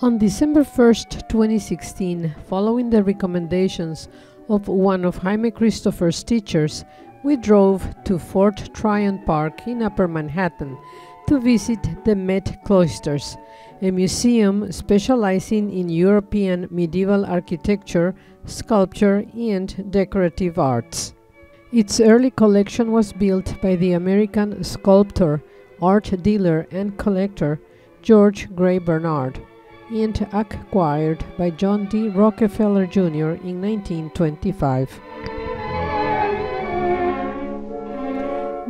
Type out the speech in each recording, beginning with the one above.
On December 1st, 2016, following the recommendations of one of Jaime Christopher's teachers, we drove to Fort Tryon Park in Upper Manhattan to visit the Met Cloisters, a museum specializing in European medieval architecture, sculpture, and decorative arts. Its early collection was built by the American sculptor, art dealer, and collector George Grey Barnard and acquired by John D. Rockefeller Jr. in 1925.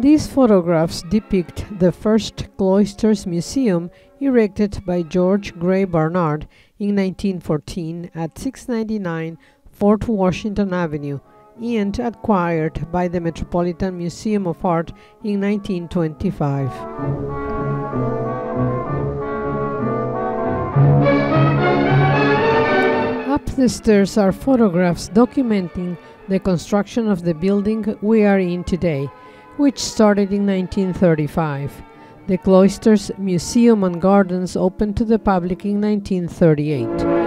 These photographs depict the first Cloisters Museum erected by George Grey Barnard in 1914 at 699 Fort Washington Avenue and acquired by the Metropolitan Museum of Art in 1925. Up the stairs are photographs documenting the construction of the building we are in today, which started in 1935. The Cloisters Museum and Gardens opened to the public in 1938.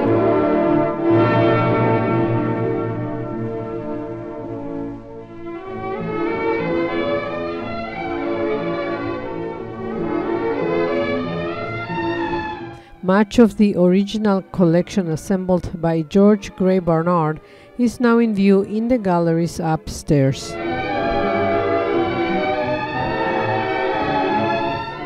Much of the original collection assembled by George Grey Barnard is now in view in the galleries upstairs.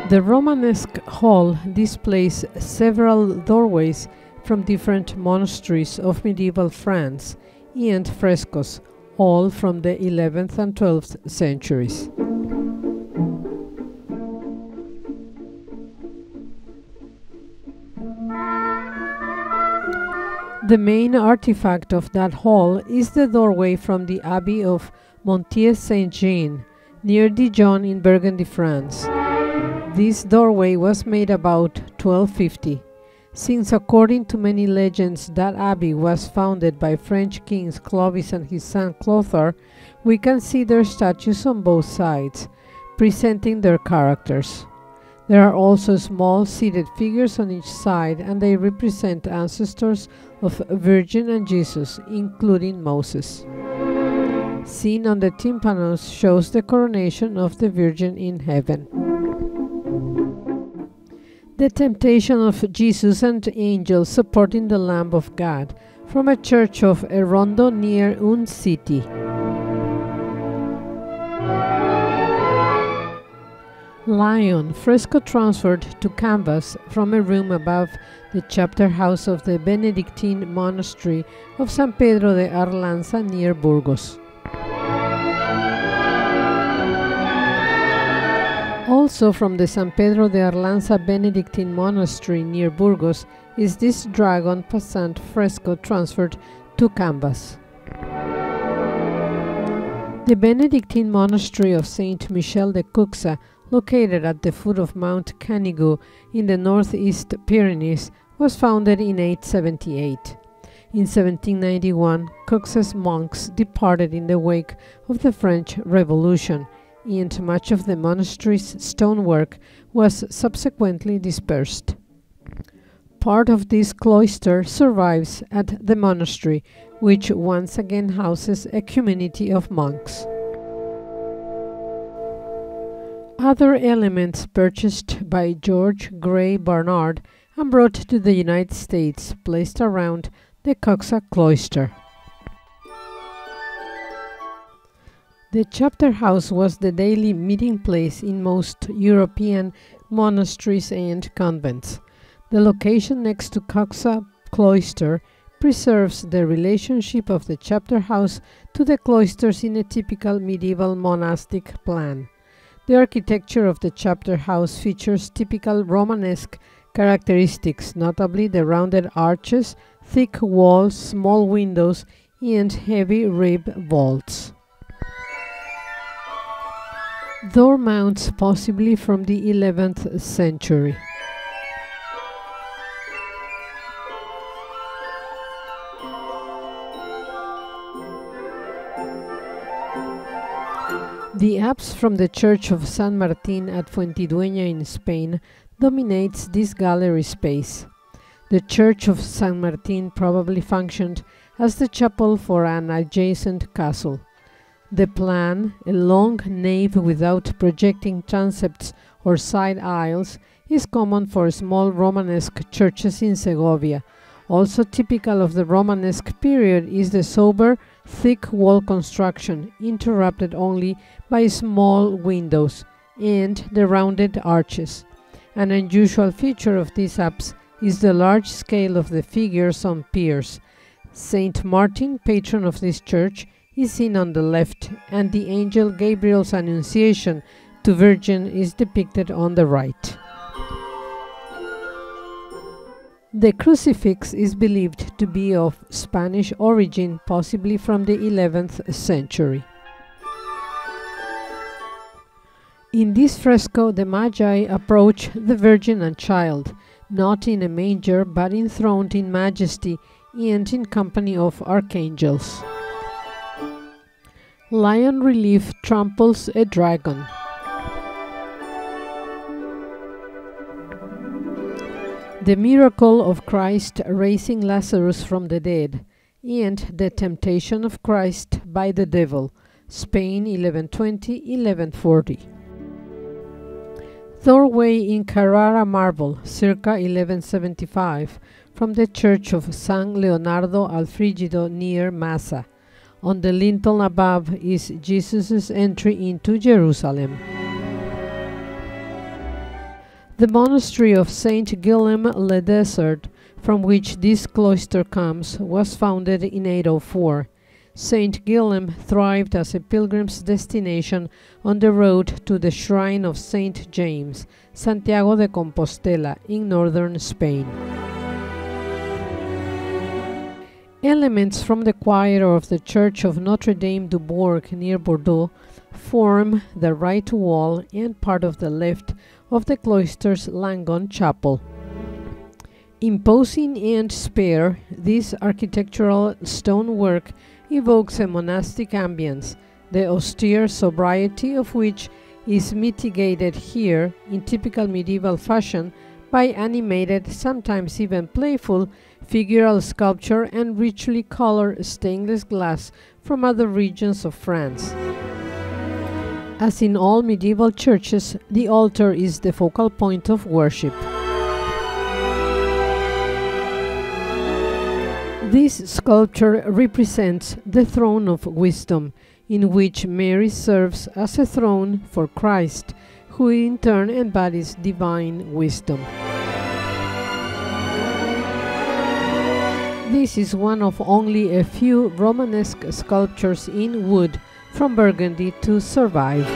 The Romanesque hall displays several doorways from different monasteries of medieval France and frescoes, all from the 11th and 12th centuries. The main artifact of that hall is the doorway from the Abbey of Moutiers Saint Jean, near Dijon in Burgundy, France. This doorway was made about 1250, since according to many legends that abbey was founded by French kings Clovis and his son Clothar, we can see their statues on both sides, presenting their characters. There are also small seated figures on each side, and they represent ancestors of Virgin and Jesus, including Moses. Seen on the tympanos shows the coronation of the Virgin in heaven. The temptation of Jesus and angels supporting the Lamb of God from a church of Erondo near Un city. Lion, fresco transferred to canvas from a room above the chapter house of the Benedictine monastery of San Pedro de Arlanza near Burgos. Also from the San Pedro de Arlanza Benedictine monastery near Burgos is this dragon passant fresco transferred to canvas. The Benedictine monastery of Saint Michel de Cuxa located at the foot of Mount Canigou in the northeast Pyrenees, was founded in 878. In 1791, Cuxa's monks departed in the wake of the French Revolution, and much of the monastery's stonework was subsequently dispersed. Part of this cloister survives at the monastery, which once again houses a community of monks. Other elements purchased by George Grey Barnard and brought to the United States placed around the Cuxa cloister. The chapter house was the daily meeting place in most European monasteries and convents. The location next to Cuxa cloister preserves the relationship of the chapter house to the cloisters in a typical medieval monastic plan. The architecture of the chapter house features typical Romanesque characteristics, notably the rounded arches, thick walls, small windows, and heavy rib vaults door mounts possibly from the 11th century. The apse from the Church of San Martin at Fuentidueña in Spain dominates this gallery space. The Church of San Martin probably functioned as the chapel for an adjacent castle. The plan, a long nave without projecting transepts or side aisles, is common for small Romanesque churches in Segovia. Also typical of the Romanesque period is the sober, thick wall construction, interrupted only by small windows, and the rounded arches. An unusual feature of these apse is the large scale of the figures on piers. Saint Martin, patron of this church, is seen on the left, and the angel Gabriel's annunciation to Virgin is depicted on the right. The crucifix is believed to be of Spanish origin, possibly from the 11th century. In this fresco, the Magi approach the Virgin and Child, not in a manger but enthroned in majesty and in company of archangels. Lion relief tramples a dragon. The miracle of Christ raising Lazarus from the dead, and the temptation of Christ by the devil, Spain 1120 1140. Doorway in Carrara marble, circa 1175, from the church of San Leonardo al Frigido near Massa. On the lintel above is Jesus' entry into Jerusalem. The monastery of Saint Guillaume le Desert, from which this cloister comes, was founded in 804. Saint Guillaume thrived as a pilgrim's destination on the road to the shrine of Saint James, Santiago de Compostela, in northern Spain. Elements from the choir of the Church of Notre Dame du Bourg near Bordeaux form the right wall and part of the left of the cloister's Langon chapel. Imposing and spare, this architectural stonework evokes a monastic ambience, the austere sobriety of which is mitigated here in typical medieval fashion by animated, sometimes even playful, figural sculpture and richly colored stainless glass from other regions of France. As in all medieval churches, the altar is the focal point of worship. This sculpture represents the throne of wisdom, in which Mary serves as a throne for Christ, who in turn embodies divine wisdom. This is one of only a few Romanesque sculptures in wood from Burgundy to survive.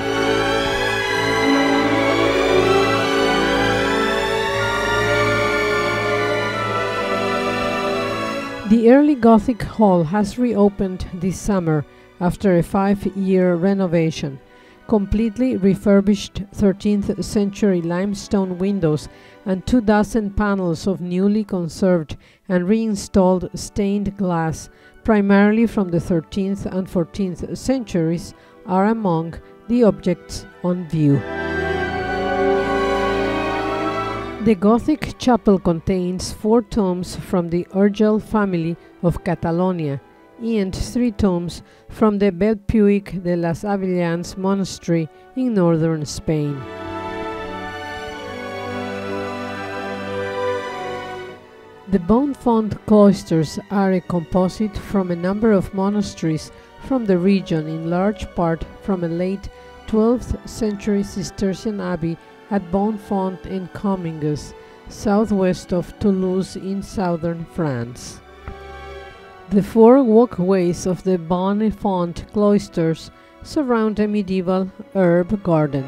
The early Gothic hall has reopened this summer after a five year renovation. Completely refurbished 13th century limestone windows and two dozen panels of newly conserved and reinstalled stained glass, primarily from the 13th and 14th centuries, are among the objects on view. The Gothic chapel contains four tombs from the Urgell family of Catalonia and three tombs from the Bellpuig de las Avellanes monastery in northern Spain. The Bonnefont cloisters are a composite from a number of monasteries from the region, in large part from a late 12th century Cistercian abbey at Bonnefont in Comminges, southwest of Toulouse in southern France. The four walkways of the Bonnefont cloisters surround a medieval herb garden.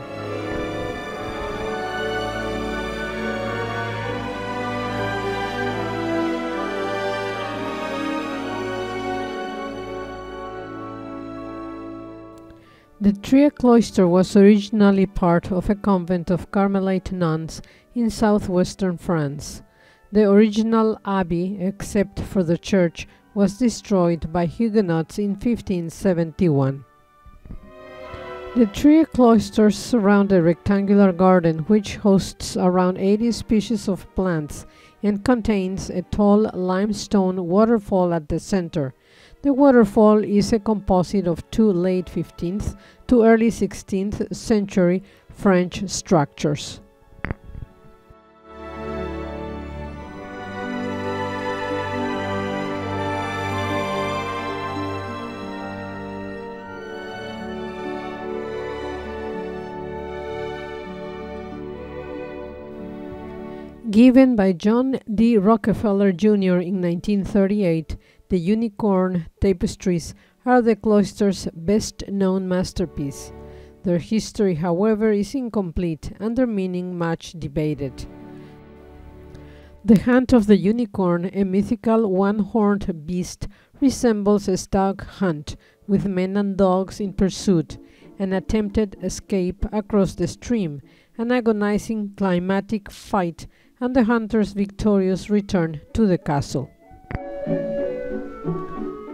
The Trie cloister was originally part of a convent of Carmelite nuns in southwestern France. The original abbey, except for the church, was destroyed by Huguenots in 1571. The Trie cloisters surround a rectangular garden which hosts around 80 species of plants and contains a tall limestone waterfall at the center. The waterfall is a composite of two late 15th to early 16th century French structures. Given by John D. Rockefeller Jr. in 1938, the unicorn tapestries are the cloister's best known masterpiece. Their history, however, is incomplete and their meaning much debated. The hunt of the unicorn, a mythical one horned beast, resembles a stag hunt, with men and dogs in pursuit, an attempted escape across the stream, an agonizing climatic fight and the hunter's victorious return to the castle.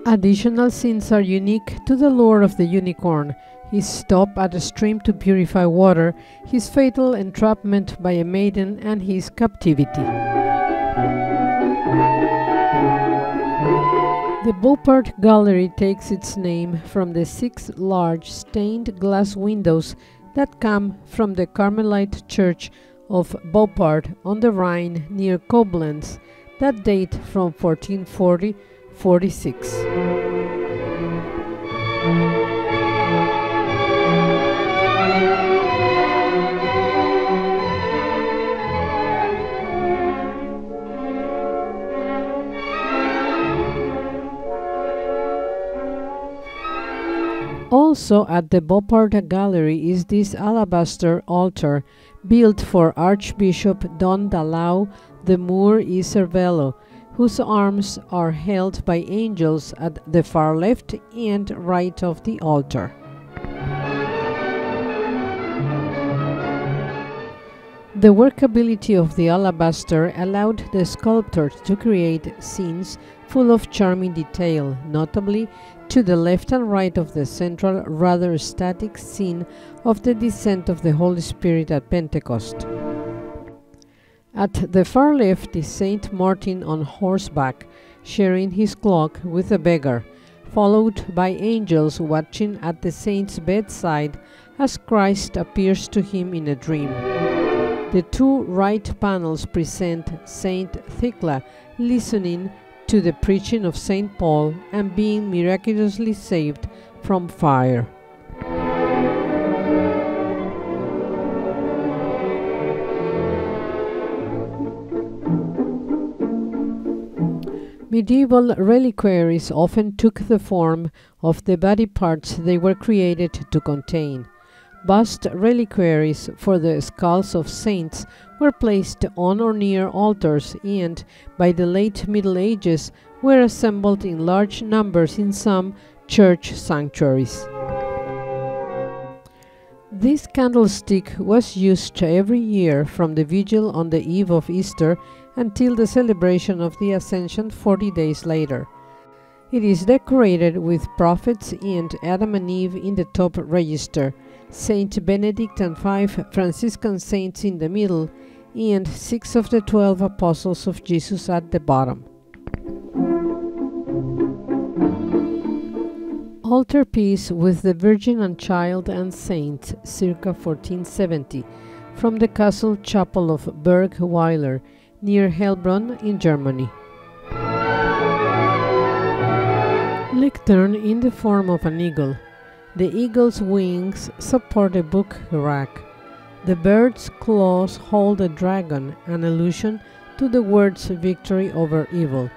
Additional scenes are unique to the lore of the unicorn his stop at a stream to purify water, his fatal entrapment by a maiden, and his captivity. The Boppard Gallery takes its name from the six large stained glass windows that come from the Carmelite Church of Boppard on the Rhine near Koblenz that date from 1440 46. Also at the Boppard Gallery is this alabaster altar built for Archbishop Don Dalmau de Mur y whose arms are held by angels at the far left and right of the altar. The workability of the alabaster allowed the sculptor to create scenes full of charming detail, notably to the left and right of the central, rather static scene of the descent of the Holy Spirit at Pentecost. At the far left is Saint Martin on horseback, sharing his cloak with a beggar, followed by angels watching at the saint's bedside as Christ appears to him in a dream. The two right panels present Saint Thecla listening to the preaching of Saint Paul and being miraculously saved from fire. Medieval reliquaries often took the form of the body parts they were created to contain. Bust reliquaries for the skulls of saints were placed on or near altars and, by the late Middle Ages, were assembled in large numbers in some church sanctuaries. This candlestick was used every year from the vigil on the eve of Easter until the celebration of the Ascension 40 days later. It is decorated with prophets and Adam and Eve in the top register, Saint Benedict and five Franciscan saints in the middle, and six of the twelve apostles of Jesus at the bottom. Altarpiece with the Virgin and Child and Saints, circa 1470, from the Castle Chapel of Bergweiler, near Heilbronn in Germany. Lectern in the form of an eagle. The eagle's wings support a book rack. The bird's claws hold a dragon, an allusion to the word's victory over evil.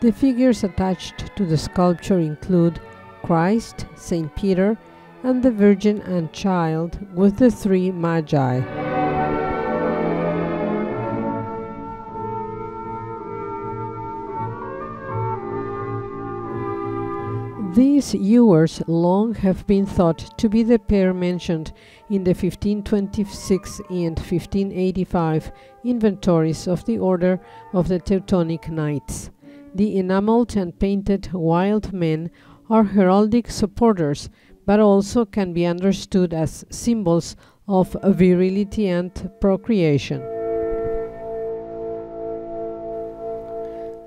The figures attached to the sculpture include Christ, Saint Peter, and the Virgin and Child with the three Magi. These ewers long have been thought to be the pair mentioned in the 1526 and 1585 inventories of the Order of the Teutonic Knights. The enameled and painted wild men are heraldic supporters, but also can be understood as symbols of virility and procreation.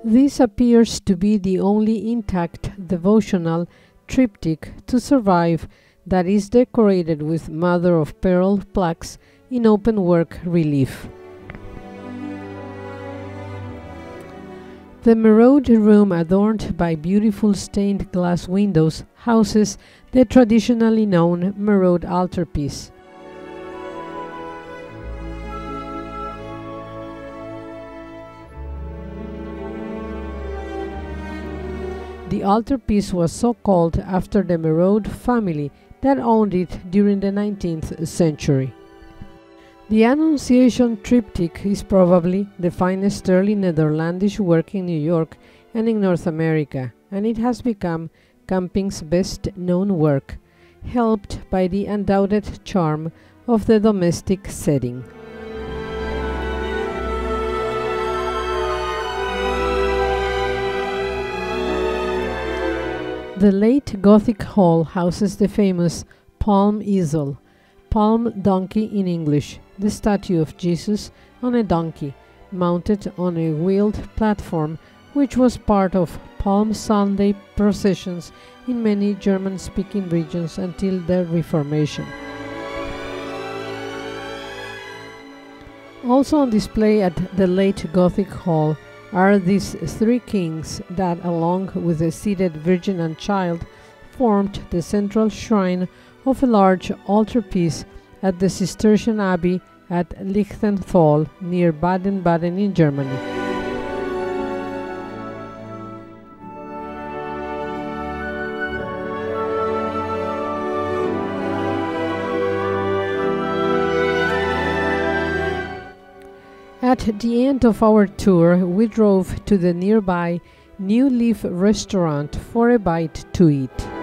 This appears to be the only intact devotional triptych to survive that is decorated with mother of pearl plaques in open work relief. The Merode room, adorned by beautiful stained glass windows, houses the traditionally known Merode altarpiece. The altarpiece was so called after the Merode family that owned it during the 19th century. The Annunciation triptych is probably the finest early Netherlandish work in New York and in North America, and it has become Campin's best known work, helped by the undoubted charm of the domestic setting. The late Gothic hall houses the famous Palmesel, Palm Donkey in English, the statue of Jesus on a donkey, mounted on a wheeled platform, which was part of Palm Sunday processions in many German speaking regions until the Reformation. Also on display at the late Gothic Hall are these three kings that, along with the seated Virgin and Child, formed the central shrine of a large altarpiece at the Cistercian Abbey at Lichtenthal near Baden Baden in Germany. At the end of our tour, we drove to the nearby New Leaf restaurant for a bite to eat.